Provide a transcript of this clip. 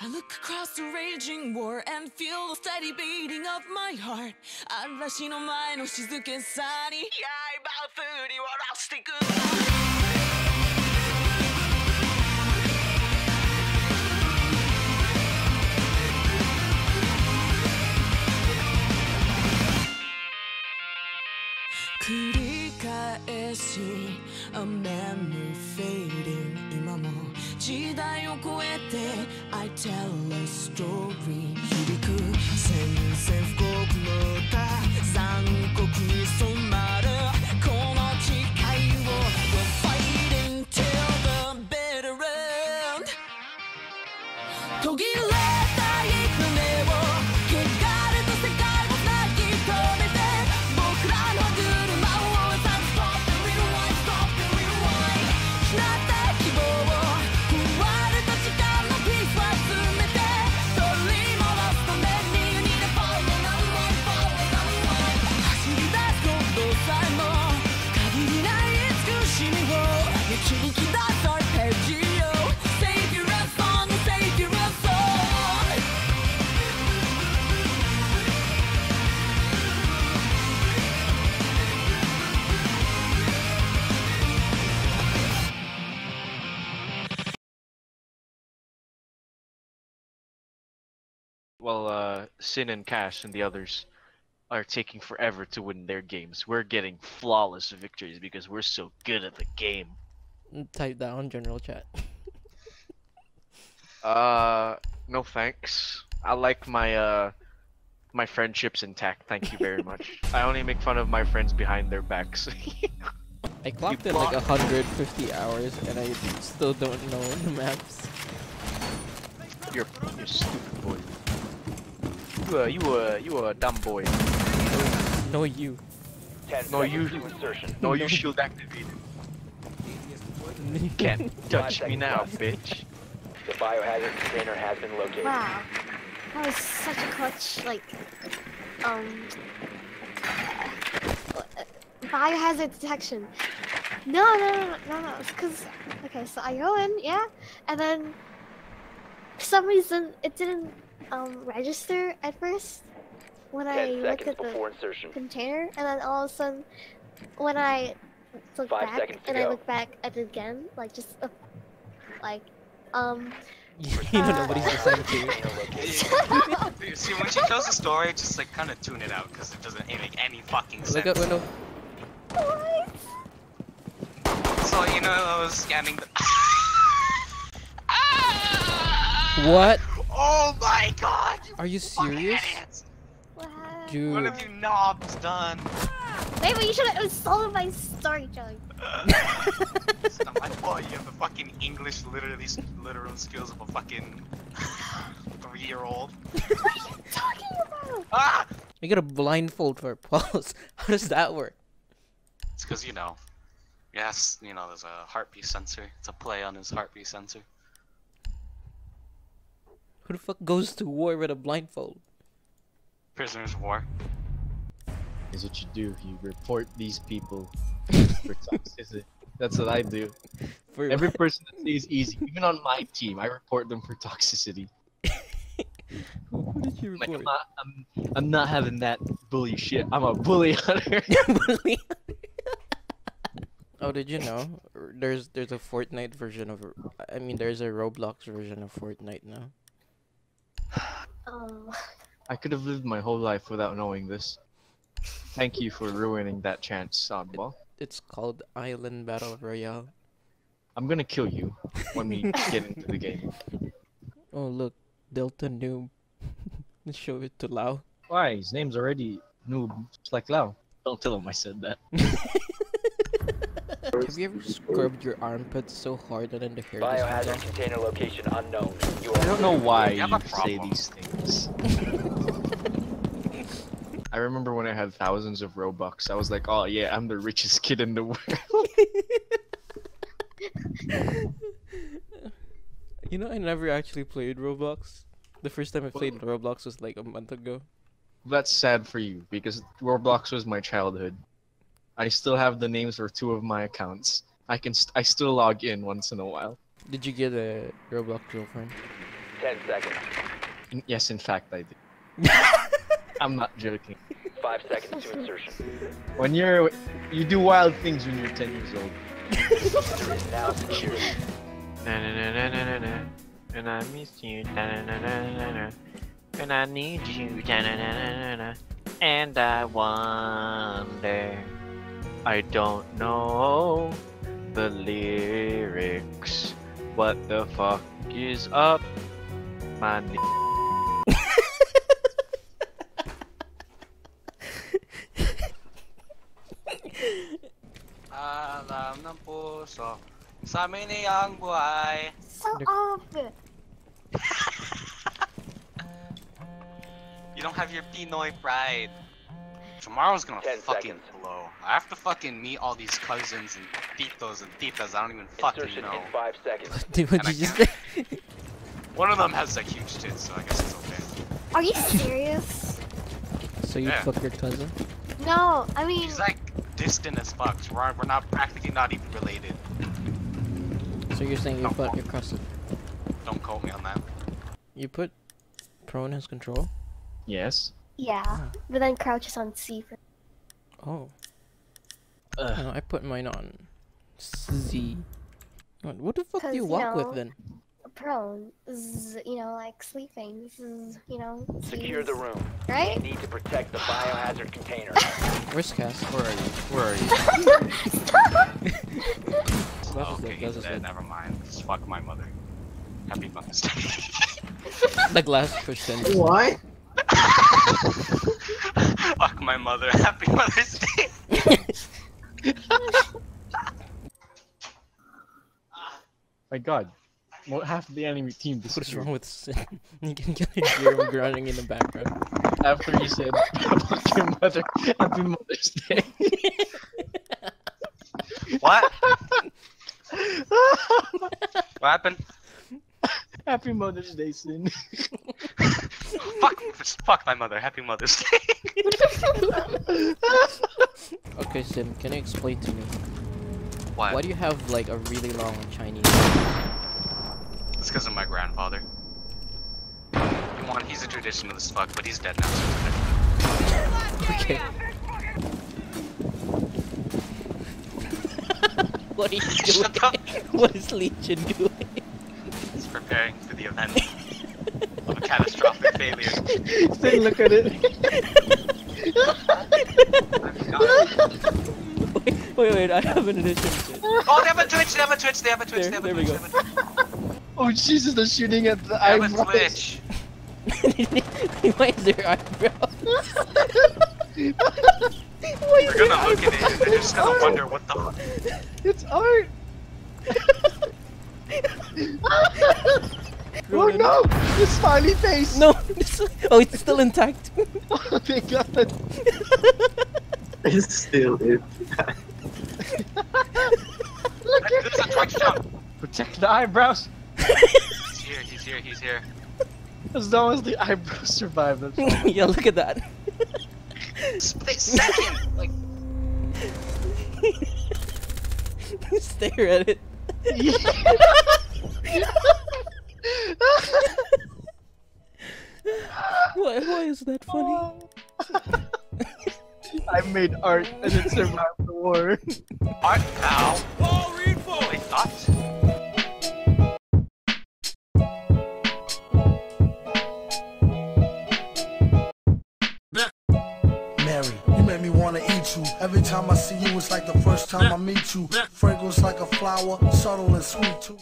I look across the raging war and feel the steady beating of my heart 嵐の前の静けさに刃を振り下ろしてく繰り返し A memory fading 今も 時代を超えて I tell a story While uh, Xin and Cash and the others are taking forever to win their games, we're getting flawless victories because we're so good at the game. Type that on general chat. Uh, no thanks. I like my uh my friendships intact. Thank you very much. I only make fun of my friends behind their backs. I clocked in like 150 hours and I still don't know the maps. you're you're stupid boy. You a you a you a dumb boy. No you. No, you- No, No. you shield activated. You can't touch me now, bitch. The biohazard container has been located. Wow, that was such a clutch, like, um, uh, biohazard detection. No, no, no, no, no, because, okay, so I go in, yeah, and then for some reason it didn't um, register at first when I Ten looked at the before insertion. container, and then all of a sudden, when I look Five back seconds to and I go. look back at it again, like just uh, like um. you know nobody's listening to you. See, when she tells a story, just like kind of tune it out because it doesn't make any fucking sense. Look out window. What? So you know, I was scanning the. What? Oh my god! You Are you serious? What? Dude. What have you knobs done? Wait, but you should have told my story, Joey. Stop, I thought you have the fucking English literally literal skills of a fucking three-year-old. What are you talking about? Ah! You get a blindfold for pulse. How does that work? It's because you know, yes, you know, there's a heartbeat sensor. It's a play on his heartbeat sensor. Who the fuck goes to war with a blindfold? Prisoners of war. Is what you do. You report these people for toxicity. That's what I do. For Every what? person that says easy, even on my team, I report them for toxicity. who, who did you I'm, like, I'm, not, I'm, I'm not having that bully shit. I'm a bully hunter. oh, did you know? There's there's a Fortnite version of. I mean, there's a Roblox version of Fortnite now. I could have lived my whole life without knowing this. Thank you for ruining that chance, Oddball. It's called Island Battle Royale. I'm gonna kill you when we get into the game. Oh look, Delta Noob. Let's show it to Lau. Why? His name's already Noob. It's like Lau. Don't tell him I said that. Have you ever scrubbed your armpits so hard that then the hair Biohazard container location unknown. You I don't know why You you have a say these things. I remember when I had thousands of Robux, I was like, oh yeah, I'm the richest kid in the world. You know, I never actually played Roblox. The first time I played Roblox was like a month ago. That's sad for you because Roblox was my childhood. I still have the names for two of my accounts. I can st- I still log in once in a while. Did you get a Roblox girlfriend? 10 seconds. In- Yes, in fact, I do. I'm not joking. 5 seconds to insertion. When you're, you do wild things when you're 10 years old. Now secured. Na na na na na na na. And I miss you. Na na na na na na. And I need you. Na na na na na na. And I wonder. I don't know the lyrics. What the fuck is up, my puso. Sa amin ay ang buhay. So Look. obvious. You don't have your Pinoy pride. Tomorrow's gonna 10 fucking seconds. blow. I have to fucking meet all these cousins and titos and titas I don't even fucking Insertion know. in 5 seconds. Dude, what did you say? One of them has like huge tits, so I guess it's okay. Are you serious? So you Yeah. fuck your cousin? no, I mean, She's like distant as fuck. so We're, we're not practically not even related. So you're saying you No. fuck your cousin? Don't quote me on that. You put prone has control? Yes. yeah. Ah. But then Crouch is on C. For... Oh. Ugh. No, I put mine on Z. What, what the fuck do you you walk know, with then? Prone, z, you know, like sleeping. This you know, Secure the Z's, room. You Right? need to protect the biohazard container. Where's Cass? Where are you? Where are you? What Oh, okay, that? he's dead. Never mind. Just fuck my mother. Happy Mother's Day. The glass pushed in. What? fuck my mother. Happy Mother's Day. My God. Well, half the enemy team What is wrong with Xin? you can hear him grunting in the background. after he said, "Fuck your mother, Happy Mother's Day." What? what happened? Happy Mother's Day, Xin. fuck, fuck my mother. Happy Mother's Day. Okay, Xin, can you explain to me what? why do you have like a really long Chinese? It's because of my grandfather. He want, he's a traditionalist fuck, but he's dead now. So Okay. what are you Shut doing? up. what is Legion doing? he's preparing for the event of a catastrophic failure. Xin, look at it. wait, wait, wait, I have an addition. Xin. Oh, they have a Twitch. They have a Twitch. They have a Twitch. There- they have a there we Twitch. go. Oh Jesus, they're shooting at the They have a eyebrows. Twitch. Why is there eyebrows? They're gonna look at it and they're just gonna wonder what the. fuck. It's art. oh no! The smiley face. No! this- oh, it's still intact. Oh my God. It's still it. There's a Twitch jump. Protect the eyebrows. He's here. He's here. He's here. As long as the eyebrows survive, that's all. yeah, look at that. Split second. Like Stare at it. Why, why is that funny? I made art and it survived the war. art now. It's like the first time I meet you. Fragrance like a flower, subtle and sweet too.